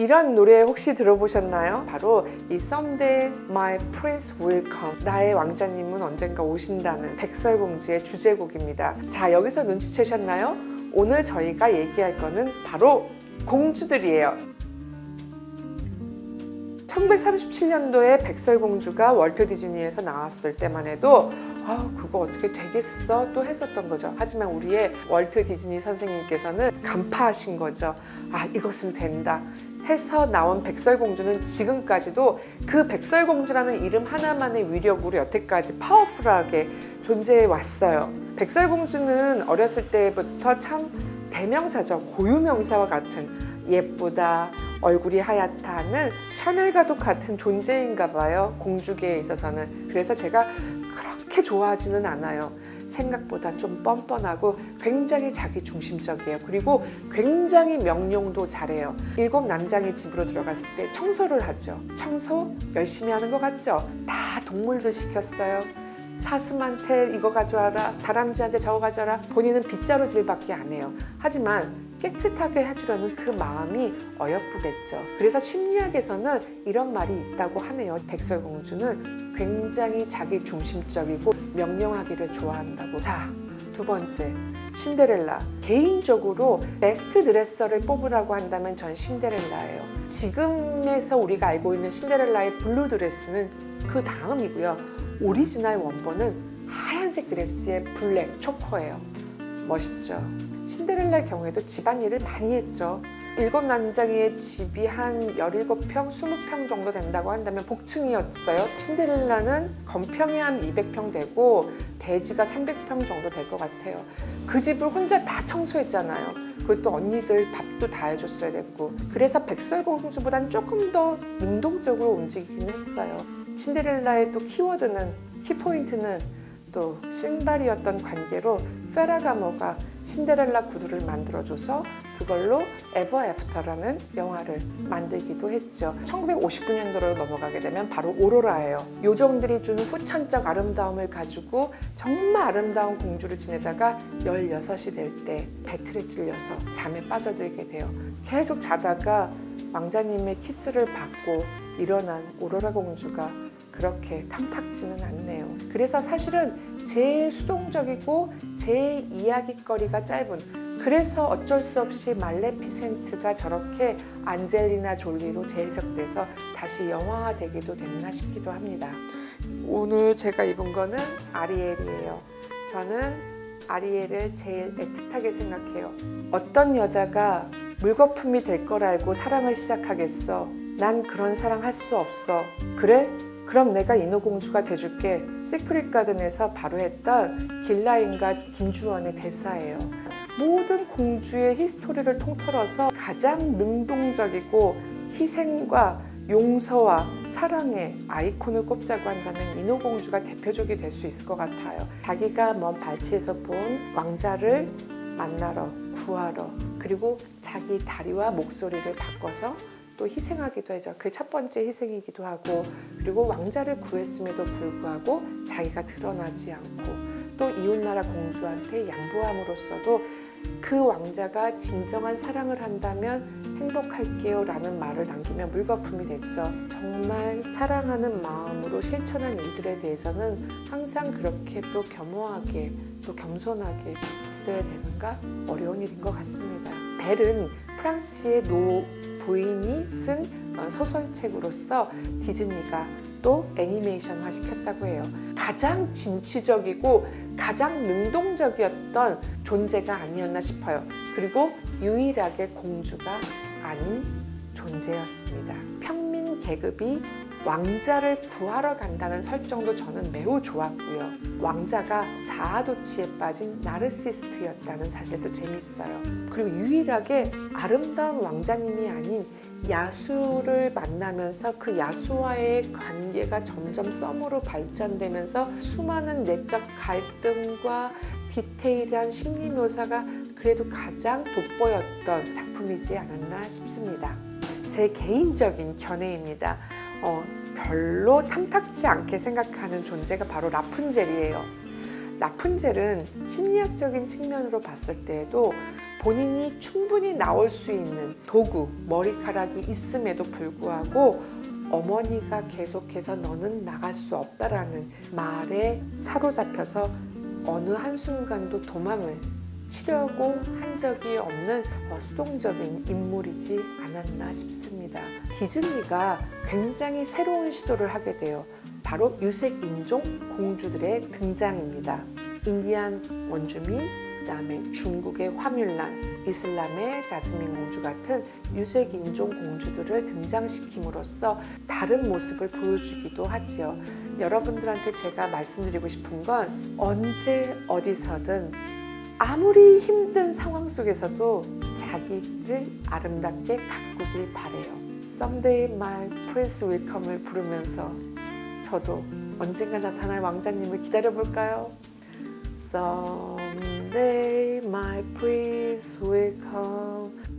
이런 노래 혹시 들어보셨나요? 바로 이 Someday My Prince Will Come 나의 왕자님은 언젠가 오신다는 백설공주의 주제곡입니다. 자 여기서 눈치채셨나요? 오늘 저희가 얘기할 거는 바로 공주들이에요. 1937년도에 백설공주가 월트 디즈니에서 나왔을 때만 해도 아 그거 어떻게 되겠어 또 했었던 거죠 하지만 우리의 월트 디즈니 선생님께서는 간파하신 거죠 아 이것은 된다 해서 나온 백설공주는 지금까지도 그 백설공주라는 이름 하나만의 위력으로 여태까지 파워풀하게 존재해 왔어요 백설공주는 어렸을 때부터 참 대명사죠 고유명사와 같은 예쁘다 얼굴이 하얗다는 샤넬과도 같은 존재인가 봐요. 공주계에 있어서는. 그래서 제가 그렇게 좋아하지는 않아요. 생각보다 좀 뻔뻔하고 굉장히 자기 중심적이에요. 그리고 굉장히 명령도 잘해요. 일곱 난장의 집으로 들어갔을 때 청소를 하죠. 청소 열심히 하는 것 같죠? 다 동물도 시켰어요. 사슴한테 이거 가져와라, 다람쥐한테 저거 가져와라. 본인은 빗자루질밖에 안 해요. 하지만 깨끗하게 해주려는 그 마음이 어여쁘겠죠. 그래서 심리학에서는 이런 말이 있다고 하네요. 백설공주는 굉장히 자기 중심적이고 명령하기를 좋아한다고. 자, 두 번째. 신데렐라. 개인적으로 best dresser를 뽑으라고 한다면 전 신데렐라예요. 지금에서 우리가 알고 있는 신데렐라의 blue dress는 그 다음이고요. 오리지널 원본은 하얀색 드레스의 블랙 초커예요. 멋있죠? 신데렐라의 경우에도 집안일을 많이 했죠. 일곱 난장이의 집이 한 17평, 20평 정도 된다고 한다면 복층이었어요. 신데렐라는 건평이 한 200평 되고 대지가 300평 정도 될 것 같아요. 그 집을 혼자 다 청소했잖아요. 그것도 언니들 밥도 다 해줬어야 됐고 그래서 백설공주보단 조금 더 능동적으로 움직이긴 했어요. 신데렐라의 또 키워드는 키포인트는 또 신발이었던 관계로 페라가모가 신데렐라 구두를 만들어줘서 그걸로 Ever After라는 영화를 만들기도 했죠. 1959년도로 넘어가게 되면 바로 오로라예요. 요정들이 주는 후천적 아름다움을 가지고 정말 아름다운 공주를 지내다가 16이 될 때 배틀에 찔려서 잠에 빠져들게 돼요. 계속 자다가 왕자님의 키스를 받고 일어난 오로라 공주가 그렇게 탐탁지는 않네요. 그래서 사실은 제일 수동적이고 제일 이야기거리가 짧은 그래서 어쩔 수 없이 말레피센트가 저렇게 안젤리나 졸리로 재해석돼서 다시 영화화되기도 됐나 싶기도 합니다. 오늘 제가 입은 거는 아리엘이에요. 저는 아리엘을 제일 애틋하게 생각해요. 어떤 여자가 물거품이 될 걸 알고 사랑을 시작하겠어. 난 그런 사랑 할 수 없어. 그래? 그럼 내가 인어공주가 돼줄게. 시크릿 가든에서 바로 했던 길라임과 김주원의 대사예요. 모든 공주의 history를 통틀어서 가장 능동적이고 희생과 용서와 사랑의 아이콘을 꼽자고 한다면 인어공주가 대표적이 될 수 있을 것 같아요. 자기가 먼 발치에서 본 왕자를 만나러 구하러 그리고 자기 다리와 목소리를 바꿔서 또 희생하기도 하죠. 그 첫 번째 희생이기도 하고 그리고 왕자를 구했음에도 불구하고 자기가 드러나지 않고 또 이웃나라 공주한테 양보함으로써도 그 왕자가 진정한 사랑을 한다면 행복할게요 라는 말을 남기며 물거품이 됐죠. 정말 사랑하는 마음으로 실천한 일들에 대해서는 항상 그렇게 또 겸허하게 또 겸손하게 있어야 되는가 어려운 일인 것 같습니다. 벨은 프랑스의 노 부인이 쓴 어, 소설책으로서 디즈니가 또 애니메이션화 시켰다고 해요. 가장 진취적이고 가장 능동적이었던 존재가 아니었나 싶어요. 그리고 유일하게 공주가 아닌 존재였습니다. 평민 계급이 왕자를 구하러 간다는 설정도 저는 매우 좋았고요. 왕자가 자아도취에 빠진 나르시스트였다는 사실도 재밌어요. 그리고 유일하게 아름다운 왕자님이 아닌 야수를 만나면서 그 야수와의 관계가 점점 썸으로 발전되면서 수많은 내적 갈등과 디테일한 심리 묘사가 그래도 가장 돋보였던 작품이지 않았나 싶습니다. 제 개인적인 견해입니다. 어, 별로 탐탁지 않게 생각하는 존재가 바로 라푼젤이에요. 라푼젤은 심리학적인 측면으로 봤을 때에도 본인이 충분히 나올 수 있는 도구, 머리카락이 있음에도 불구하고 어머니가 계속해서 너는 나갈 수 없다라는 말에 사로잡혀서 어느 한순간도 도망을 치려고 한 적이 없는 어, 수동적인 인물이지 않았나 싶습니다. 디즈니가 굉장히 새로운 시도를 하게 돼요. 바로 유색 인종 공주들의 등장입니다. 인디안 원주민, 그 다음에 중국의 화뮬란, 이슬람의 자스민 공주 같은 유색 인종 공주들을 등장시킴으로써 다른 모습을 보여주기도 하지요. 여러분들한테 제가 말씀드리고 싶은 건 언제 어디서든 아무리 힘든 상황 속에서도 자기를 아름답게 가꾸길 바래요. Someday my prince will come을 부르면서 저도 언젠가 나타날 왕자님을 기다려 볼까요? Someday my prince will come.